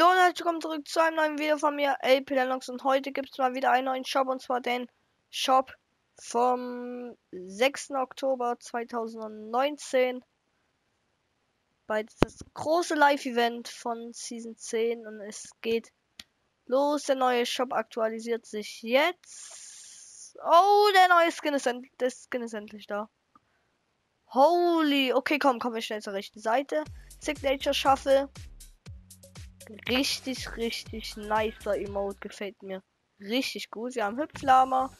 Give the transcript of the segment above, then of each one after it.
Hallo herzlich willkommen zurück zu einem neuen Video von mir, LP Lennox und heute gibt es mal wieder einen neuen Shop und zwar den Shop vom 6. Oktober 2019 bei das große Live-Event von Season 10 und es geht los, der neue Shop aktualisiert sich jetzt. Oh, der neue Skin ist, der Skin ist endlich da. Holy, okay, komm, kommen wir schnell zur rechten Seite. Signature Shuffle. Richtig, richtig nicer Emote. Gefällt mir richtig gut. Wir haben Hüpflama.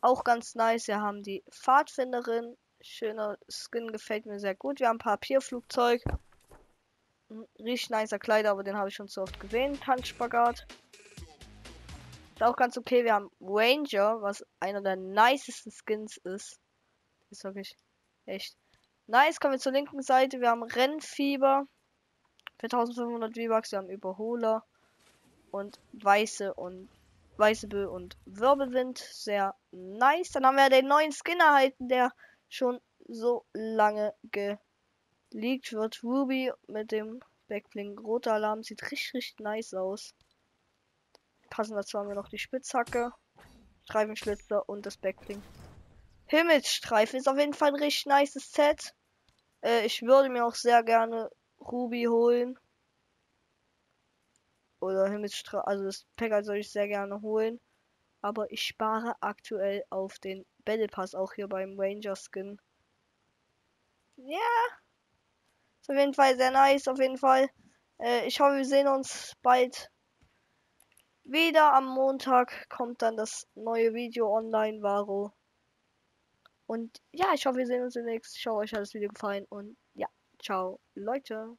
Auch ganz nice. Wir haben die Pfadfinderin. Schöner Skin gefällt mir sehr gut. Wir haben Papierflugzeug. Richtig nicer Kleider, aber den habe ich schon so oft gesehen. Tanzspagat. Ist auch ganz okay. Wir haben Ranger, was einer der nicesten Skins ist. Ist wirklich echt nice. Kommen wir zur linken Seite. Wir haben Rennfieber. 4500 V-Bucks, wir haben Überholer und weiße und weiße Bö und Wirbelwind. Sehr nice. Dann haben wir den neuen Skin erhalten, der schon so lange geleakt wird. Ruby mit dem Backbling roter Alarm sieht richtig, richtig nice aus. Passen dazu haben wir noch die Spitzhacke, Streifenschlitzer und das Backbling. Himmelsstreifen ist auf jeden Fall ein richtig nices Set. Äh, ich würde mir auch sehr gerne Ruby holen. Oder Himmelsstrahl, also das Pack soll ich sehr gerne holen. Aber ich spare aktuell auf den Battle Pass auch hier beim Ranger Skin. Ja. Ist auf jeden Fall sehr nice, auf jeden Fall. Äh, ich hoffe, wir sehen uns bald wieder. Am Montag kommt dann das neue Video online, Varo. Und ja, ich hoffe, wir sehen uns demnächst. Ich hoffe, euch hat das Video gefallen und ja. Ciao, Leute.